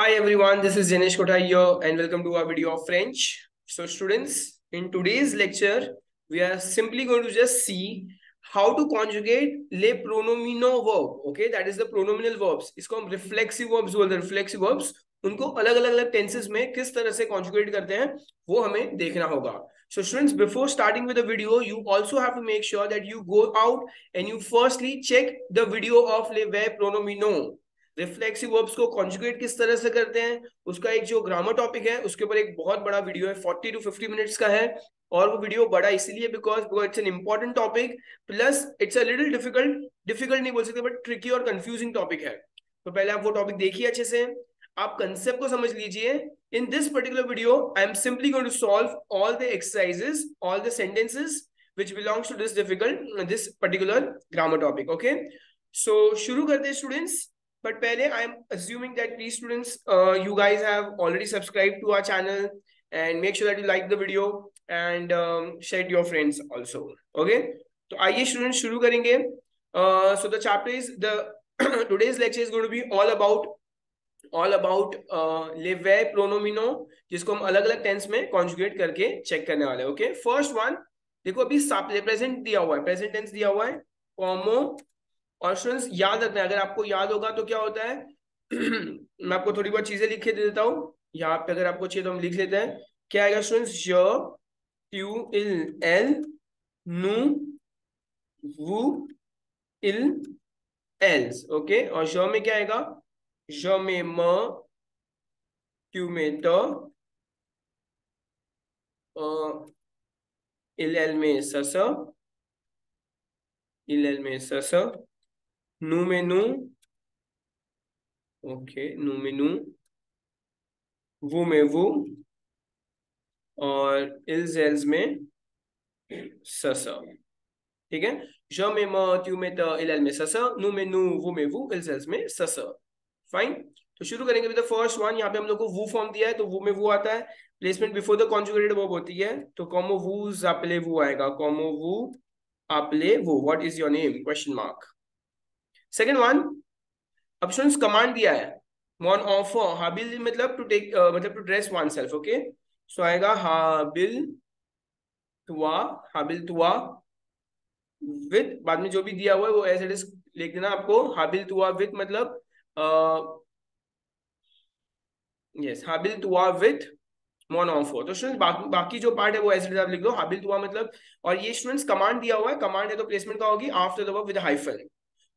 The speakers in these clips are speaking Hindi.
Hi everyone, this is Janesh Kota here and welcome to our video of French. So students, in today's lecture, we are simply going to just see how to conjugate les pronominal verb. Okay, that is the pronominal verbs. इसको हम reflexive verbs बोलते हैं. Reflexive verbs उनको अलग अलग अलग tenses में किस तरह से conjugate करते हैं वो हमें देखना होगा. So students, before starting with the video, you also have to make sure that you go out and you firstly check the video of les verbes pronominaux. reflexive verbs को कॉन्जुगेट किस तरह से करते हैं? उसका एक जो ग्रामर टॉपिक है, उसके ऊपर एक बहुत बड़ा वीडियो है 40 टू 50 मिनट्स का है। और वो वीडियो बड़ा इसीलिए because because it's an important topic plus it's a little difficult difficult नहीं बोल सकते बट ट्रिकी और कंफ्यूजिंग टॉपिक है। तो पहले आप वो टॉपिक देखिए अच्छे से। आप कंसेप्ट को समझ लीजिए। In this particular video I am simply going to solve all the exercises all the sentences which belongs to this difficult, this particular grammar topic, okay? So, शुरू करते हैं students But pehle, I'm assuming that these students, uh, you guys have already subscribed to our channel and make sure that you like the video and um, share it your friends also. Okay. So आइए students शुरू करेंगे. Uh, chapter is the today's lecture is going to be all about all about uh, les verbes pronominaux जिसको हम अलग अलग टेंस में कॉन्जुगेट करके चेक करने वाले ओके फ़र्स्ट वन देखो अभी प्रेजेंट दिया हुआ है प्रेजेंट टेंस दिया हुआ है कॉमो और स्टूडेंट्स याद रखना अगर आपको याद होगा तो क्या होता है? मैं आपको थोड़ी बहुत चीज़ें लिख के दे देता हूँ। यहाँ पे अगर आपको चाहिए तो हम लिख लेते हैं। क्या आएगा स्टूडेंट्स य ट्यू इल एल नू, वु, इल, एल्स। ओके? और ज में क्या आएगा? ज में म ट्यू में त इल, एल में सस इल, एल में सस नू में नू ओके नू में नू वो में वो और इल्स एल्स में सस ठीक है ज में म त्यू में त इल एल में सस नू में नू वो में वो इल्स एल्स में सस फाइन तो शुरू करेंगे विद द फ़र्स्ट वन यहाँ पे हम लोग को वो फॉर्म दिया है तो वो में वो आता है placement before the conjugated verb होती है तो कॉमो वू आपले वो आएगा कॉमो वू आपले वो what is your name question mark second one अब स्टूडेंट्स कमांड दिया है। वन ऑफ़ हाबिल मतलब टू टेक मतलब to dress oneself okay so आएगा हाबिल तुआ हाबिल तुआ विद बाद में जो भी दिया हुआ है वो एज इट इज़ लिख देना आपको। हाबिल तुआ विद मतलब यस हाबिल तुआ विद वन ऑफ़ फोर तो स्टूडेंट्स बाकी बाकी जो पार्ट है वो एज आप लिख दो हाबिल तुआ मतलब और ये स्टूडेंट्स कमांड दिया हुआ है। कमांड है तो प्लेसमेंट का होगी? After the verb with hyphen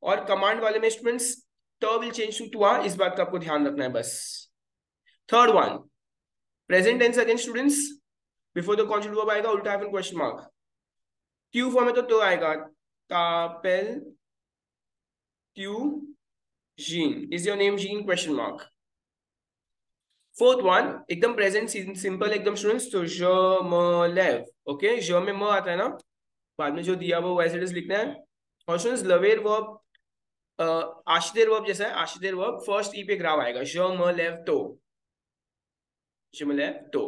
और कमांड वाले में स्टूडेंट्स ट विल चेंज टू टू इस बात का आपको ध्यान रखना है बस। Third one present tense again students before the conjugate verb आएगा उल्टा हाइफन क्वेश्चन मार्क ट्यू फॉर्म में तो तो आएगा तापेल ट्यू Jean is your name Jean question mark fourth one एकदम प्रेजेंट सिंपल एकदम स्टूडेंट्स तो ज, म लेव ओके ज में म आता है ना? बाद में जो दिया वो वैसे लिखना है। और स्टूडेंट्स लवेर, वर्ब आशिदेर वर्ब जैसा है आशिदेर वर्ब फ़र्स्ट ई पे ग्राव आएगा। श म लेव तो श म लेव तो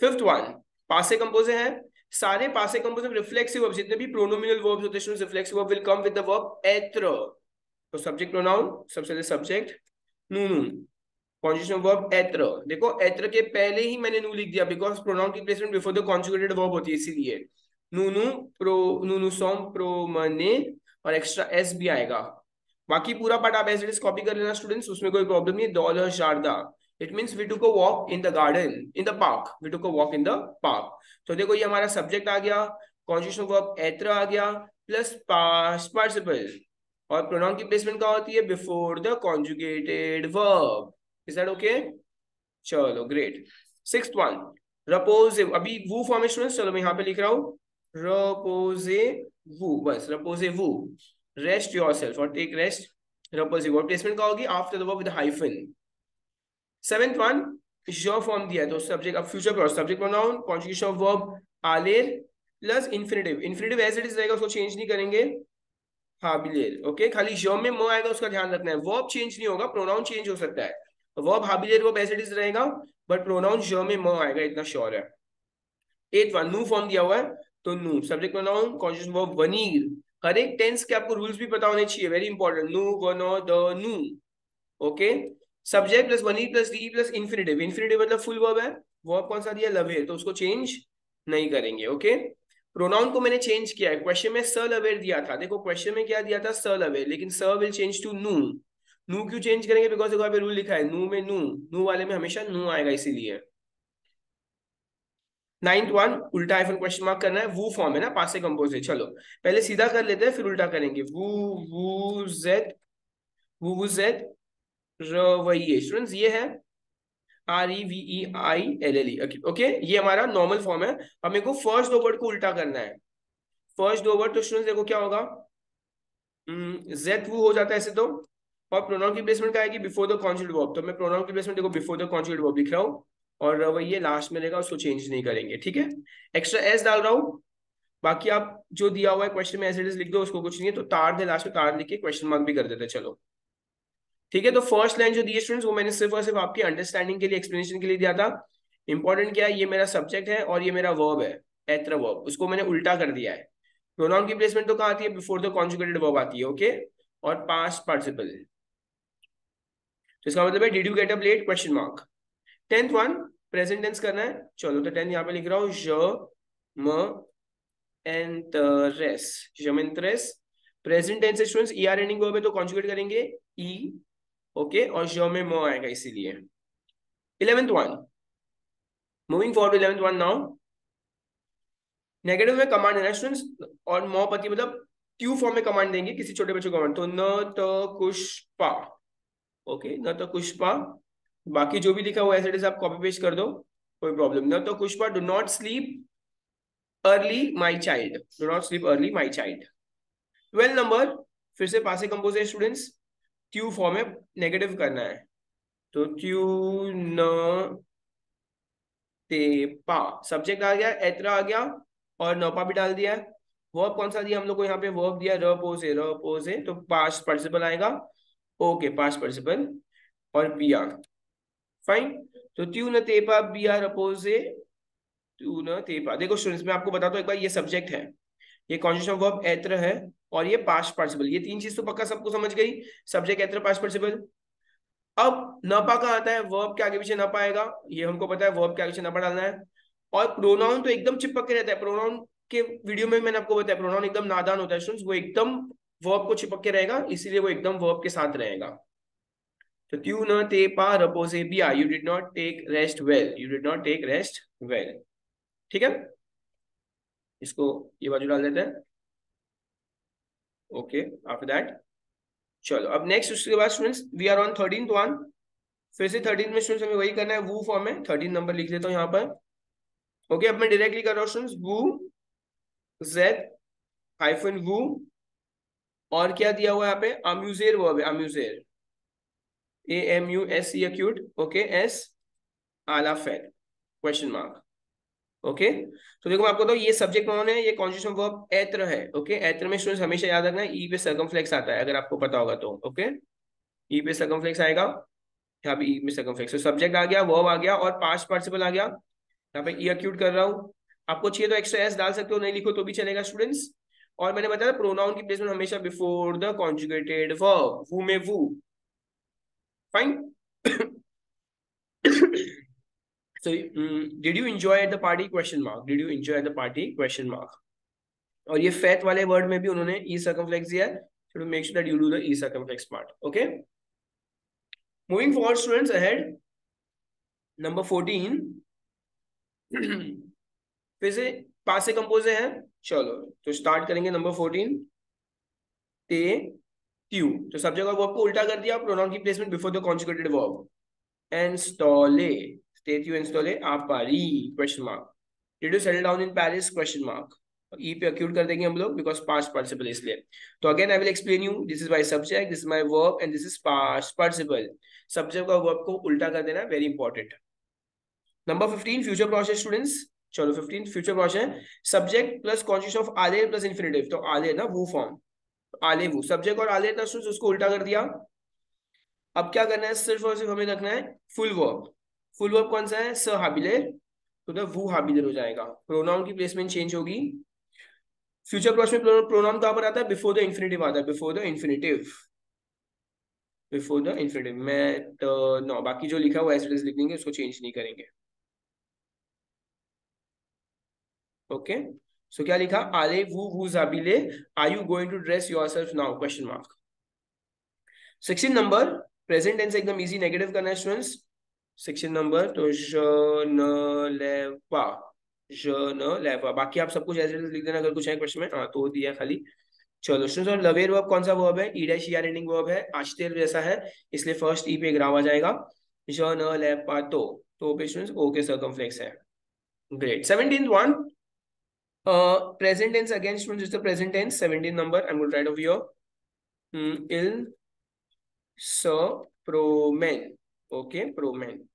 फिफ्थ वन पासे कंपोजे है। सारे पासे कंपोज रिफ्लेक्सिव वर्ब्स जितने भी प्रोनोमिनल वर्ब्स होते हैं reflexive verb will come with the verb एत्र तो सब्जेक्ट प्रोनाउन सबसे पहले सब्जेक्ट नू नू कॉन्जुगेशन वर्ब एत्र देखो एत्र के पहले ही मैंने नू लिख दिया बिकॉज़ प्रोनाउन की placement before the conjugated verb होती है, इसीलिए। नूनू प्रो, नूनू सोम प्रो मने, और एक्स्ट्रा एस भी आएगा। बाकी पूरा पार्ट आप एज इट इज़ कॉपी कर लेना स्टूडेंट्स उसमें कोई प्रॉब्लम नहीं डॉलर Sharda. It means we took a walk in the garden in the park we took a walk in the park तो देखो ये हमारा सब्जेक्ट आ गया। कॉन्जुगेशन वर्ब एत्र आ गया प्लस पार्टिसिपल और प्रोनाउन की प्लेसमेंट क्या होती है? Before the conjugated verb is that okay चलो ग्रेट सिक्स्थ वन रपोजिव अभी वो फॉर्म स्टूडेंट्स चलो मैं यहाँ पे लिख रहा हूँ। Reposez-vous बस reposez-vous रेस्ट योर सेल्फ और टेक रेस्ट रिपोजिंग और प्लेसमेंट क्या होगी after the work with hyphen seventh one जो फॉर्म दिया है तो सब्जेक्ट अब future pros subject pronoun conjugation of verb Aler plus infinitive infinitive as it is रहेगा, उसको चेंज नहीं करेंगे. हाँ बिलेर ओके खाली जो में मो आएगा, उसका ध्यान रखना है. वर्ब चेंज नहीं होगा प्रोनाउन चेंज हो सकता है. वर्ब हाबिलेर वर्ब एज इट इज़ रहेगा बट प्रोनाउन जो में मो आएगा, इतना श्योर है. एट वन नू फॉर्म दिया हुआ है तो नू सब्जेक्ट प्रोनाउन कॉन्जुगेशन वर्ब वनीर हर एक टेंस के आपको रूल्स भी पता होने चाहिए वेरी इंपॉर्टेंट नू वनो द नू okay subject plus one plus D plus infinitive infinitive मतलब फुल वर्ब है वर्ब कौन सा दिया? लव है तो उसको चेंज नहीं करेंगे ओके प्रोनाउन को मैंने चेंज किया है क्वेश्चन में स लवेर दिया था, देखो क्वेश्चन में क्या दिया था? स लवेर लेकिन स विल चेंज टू नू नू क्यों चेंज करेंगे? बिकॉज़ देखो रूल लिखा है नू में नू नू वाले में हमेशा नू आएगा इसीलिए। नाइन्थ वन उल्टा आईफोन क्वेश्चन मार्क करना है। वो फॉर्म है ना पास से कंपोज है। चलो पहले सीधा कर लेते हैं फिर उल्टा करेंगे। वो वो जेड वो वो जेड रवैये स्टूडेंट्स ये है। R E V E I L L E okay ये हमारा नॉर्मल फॉर्म है। अब मेरे को फ़र्स्ट दो वर्ड को उल्टा करना है। फ़र्स्ट दो वर्ड तो स्टूडेंट्स देखो क्या होगा। जेड hmm, वो हो जाता है ऐसे तो। और प्रोनाउन की प्लेसमेंट क्या आएगी? बिफोर द कॉन्जुगेट वर्ब तो मैं प्रोनाउन की प्लेसमेंट देखो बिफोर द कॉन्जुगेट वर्ब लिख रहा हूँ। और ये लास्ट में रहेगा उसको चेंज नहीं करेंगे, ठीक है? एक्स्ट्रा एस डाल रहा हूँ। बाकी आप जो दिया हुआ है क्वेश्चन में इज़ लिख दो, उसको कुछ नहीं है तो तार दे लास्ट में तार लिख के क्वेश्चन मार्क भी कर देते चलो। ठीक है तो फ़र्स्ट लाइन जो दी स्टूडेंट्स वो मैंने सिर्फ़ और सिर्फ़ आपकी अंडरस्टैंडिंग के लिए एक्सप्लेनेशन के लिए दिया था। इंपॉर्टेंट क्या है, ये मेरा सब्जेक्ट है और ये मेरा वर्ब है एत्र वर्ब उसको मैंने उल्टा कर दिया है। प्रोनाउन की प्लेसमेंट तो कहाँ आती है? बिफोर द कॉन्जुगेटेड वर्ब आती है ओके और पास्ट पार्टिसिपल तो इसका मतलब है did you get a plate question mark tenth one present tense करना है। चलो तो टेंथ यहाँ पे लिख रहा हूँ। ज, म एंटरेस जमेंट्रेस present tense students E R ending verb है तो कॉन्जुगेट करेंगे। ई ओके और ज में म आएगा इसीलिए। Eleventh one moving for eleventh one now negative में कमांड है। स्टूडेंट्स, और मो पति मतलब ट्यू फॉर्म में कमांड देंगे किसी छोटे बच्चों को कमांड तो न, त कुष्पा ओके न तो कुष्पा बाकी जो भी लिखा हुआ है आप कॉपी पेस्ट कर दो, कोई प्रॉब्लम न तो कुष्पा do not sleep early my child do not sleep early my child twelve number फिर से पासे कंपोज है स्टूडेंट्स ट्यू फॉर्म में नेगेटिव करना है। तो ट्यू न ते पा। सब्जेक्ट आ गया एत्रा आ गया, और नौपा भी डाल दिया वर्ब कौन सा दिया? हम लोग को यहाँ पे वर्ब दिया, र पोजे र पोजे तो पास्ट पार्टिसिपल आएगा। ओके पास्ट पार्टिसिपल और बिया फाइन तो त्यू न तेपा बिया रपोजे त्यू न तेपा देखो स्टूडेंट्स मैं आपको बताता हूँ, एक बार ये सब्जेक्ट है। ये कॉन्जुएशन वर्ब एत्र है और ये पास्ट पार्टिसिपल ये तीन चीज़ तो पक्का सबको समझ गई? सब्जेक्ट एत्र पास्ट पार्टिसिपल अब नपा का आता है? वर्ब के आगे पीछे न पाएगा ये हमको पता है वर्ब के आगे पीछे नपा डालना है। और प्रोनाउन तो एकदम चिपक के रहता है। प्रोनाउन के वीडियो में मैंने आपको बताया प्रोनाउन एकदम नादान होता है वो एकदम वर्ब को चिपक के रहेगा, इसीलिए वो एकदम वर्ब के साथ रहेगा। पा रपोजे बिया you did not take rest well you did not take rest well ठीक है? इसको ये बाजू डाल देते हैं। ओके आफ्टर दैट चलो, अब नेक्स्ट उसके बाद students we are on thirteen one फिर से थर्टीन में स्टूडेंट्स हमें वही करना है वो फॉर्म है थर्टीन नंबर लिख लेता हूँ यहाँ पर। ओके अब मैं डायरेक्टली कर रहा हूँ स्टूडेंट्स वू जेड हाइफन वू और क्या दिया हुआ है यहाँ पे? अम्यूजेर वर्ब है अम्यूजेर A M U S C acute okay S आला फेर क्वेश्चन मार्क ओके तो देखो मैं आपको तो ये सब्जेक्ट कौन है ये कॉन्जुएशन वर्ब एत्र है ओके एत्र में स्टूडेंट्स हमेशा याद रखना ई पे सर्कमफ्लेक्स आता है, अगर आपको पता होगा तो ओके ई पे सर्कमफ्लेक्स आएगा, यहाँ पे ई में सर्कमफ्लेक्स तो सब्जेक्ट आ गया वर्ब आ गया, और पास्ट पार्टिसिपल आ गया। यहाँ पे ई अक्यूट कर रहा हूँ। आपको चाहिए तो एक्स्ट्रा एस डाल सकते हो, नहीं लिखो तो भी चलेगा स्टूडेंट्स और मैंने बताया प्रोनाउन की प्लेसमेंट हमेशा बिफोर द कॉन्जुगेटेड वर्ब वू में वू fine So, um, did you enjoy at the party? Question mark. Did you enjoy at the party? Question mark. और ये फैथ वाले वर्ड में भी उन्होंने ई सर्कमफ्लेक्स दिया है make sure that you do the e circumflex part okay moving forward students ahead number 14 फिर से पास से कंपोज है चलो तो स्टार्ट करेंगे नंबर 14 ते ट्यू तो सब्जेक्ट और वर्ब को उल्टा कर दिया प्रोनाउन की placement before the conjugated verb एंस्टॉले you install a Paris question mark. Did you settle down in Paris? Question mark. E पे अक्यूट कर देंगे हम लोग बिकॉज़ पास्ट पार्टिसिपल इसलिए. तो again I will explain you this is my subject this is my verb and this is past participle subject और वर्ब को उल्टा कर देना very important number fifteen future process students चलो fifteen future process subject plus conscious of Aler plus infinitive तो आलेर ना, वो फॉर्म आले वो। सब्जेक्ट और आलेर ना उसको उल्टा कर दिया। अब क्या करना है? सिर्फ़ और सिर्फ़ हमें रखना है फुल वर्ब। फुल वर्ब कौन सा है? स हाबिलेर तो द वो हाबिलेर हो जाएगा। प्रोनाउन की प्लेसमेंट चेंज होगी। फ्यूचर क्लॉज में प्रोनाउन कहाँ पर आता है? बिफोर द इंफिनिटिव आता है। Before the infinitive before the infinitive. Met नो। बाकी जो लिखा हुआ इट लिख देंगे उसको चेंज नहीं करेंगे। ओके? okay? सो क्या लिखा? आले वू वू जाबिले, are you going to dress yourself now? Question mark sixteen number present tense एकदम इजी नेगेटिव करना है स्टूडेंट्स सिक्सटीन नंबर तो ज, न लेवा ज, न लेवा बाकी आप सब कुछ ऐसे लिख देना, अगर कुछ है क्वेश्चन में हाँ तो दिया खाली. चलो स्टूडेंट्स और लवेर वर्ब कौन सा वर्ब है? E dash ER ending verb है आश्तेर जैसा है, इसलिए फ़र्स्ट ई पे ग्राव आ जाएगा. ज, न लेपा तो. तो पे स्टूडेंट्स ओ के सर्कमफ्लेक्स है. Great seventeen one Uh, present tense again, students, is the present tense, 17 number. I'm going to write over here. Mm, il promen. Okay, promen.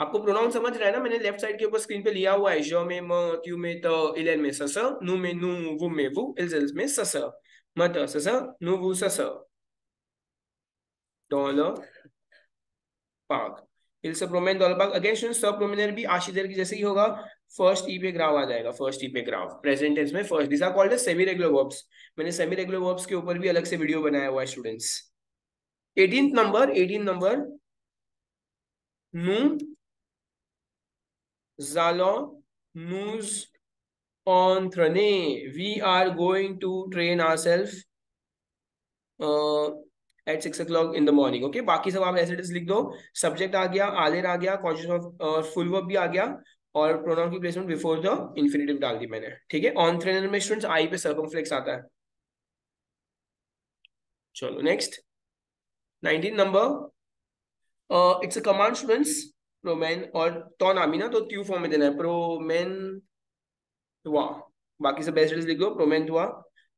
आपको प्रोनाउन समझ रहा है ना मैंने लेफ़्ट साइड के ऊपर स्क्रीन पे लिया हुआ है जो में म त्यू में त इलेन में सस नु में नु वु में वु इल्स में सस मत सस नु वु सस डॉलर पाक इल्स प्रोमेन डॉलर पाक अगेन सब प्रोमिनर भी आशिदर की जैसे ही होगा फ़र्स्ट ई पे ग्राफ आ जाएगा फ़र्स्ट ई पे ग्राफ प्रेजेंट टेंस में first this are called semi regular verbs मैंने सेमी रेगुलर वर्ब्स के ऊपर भी अलग से वीडियो बनाया हुआ है स्टूडेंट्स 18th नंबर 18 नंबर नु जालो नूज on Thrane. We are going to train ourselves uh, at six o'clock in the morning okay बाकी सब आप एसिड लिख दो. सब्जेक्ट आ गया आलेर आ गया कॉन्शियस ऑफ़ फुल वर्ब भी आ गया. और प्रोनाउन की प्लेसमेंट बिफोर द इन्फिनेटिव डाल दी मैंने, ठीक है? ऑन थ्रेनर में स्टूडेंट्स आई पे सर्कमफ्लेक्स आता है। चलो next nineteen number it's a command students प्रोमेन और तो नामी ना तो ट्यू फॉर्म में देना है। प्रोमेन हुआ। बाकी सब एज लिख दो प्रोमेन हुआ।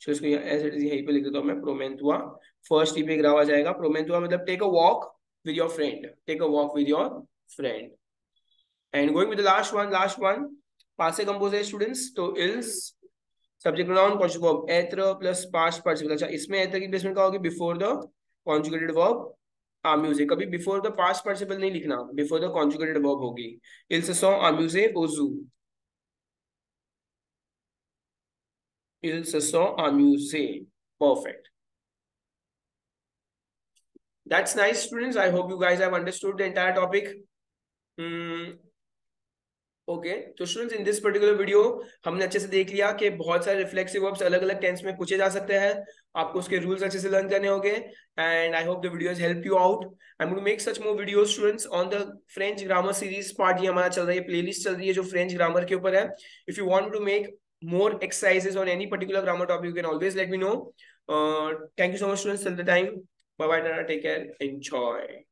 सो इसको एज इट इज़ यहीं पे लिख देता हूँ मैं प्रोमेन हुआ। फ़र्स्ट ई पे ग्राव आ जाएगा। प्रोमेन हुआ मतलब take a walk with your friend take a walk with your friend And going with the last one, last one, passive composite students. तो इल्स सब्जेक्ट प्रोनाउन कॉन्जुगेट वर्ब एत्र प्लस पास्ट पार्टिसिपल अच्छा इसमें एत्र की प्लेसमेंट क्या होगी बिफोर द कॉन्जुगेटेड वर्ब आम्यूजे कभी बिफोर द पास्ट पार्टिसिपल नहीं लिखना बिफोर द कॉन्जुगेटेड वर्ब होगी। इल्स सॉ आम्यूजे ओजू इल्स सॉ आम्यूजे perfect. That's nice students. I hope you guys have understood the entire topic. Hmm. Okay तो students in this particular video हमने अच्छे से देख लिया कि बहुत सारे रिफ्लेक्सिव वर्ब्स अलग अलग टेंस में पूछे जा सकते हैं। आपको उसके रूल्स अच्छे से लर्न करने होंगे। And I hope the videos help you out I to make such more videos students on the French grammar series part ये हमारा चल रहा है प्लेलिस्ट चल रही है जो फ्रेंच ग्रामर के ऊपर है। If you want to make more exercises on any you can always let me know. Uh, thank you so much students till the time. Bye bye take care. Enjoy.